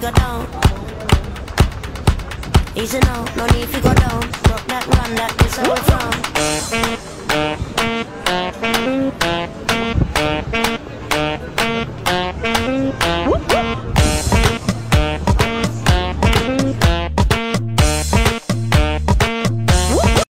go down. Easy now, no need to go down. Rock that run that this from. Whoop.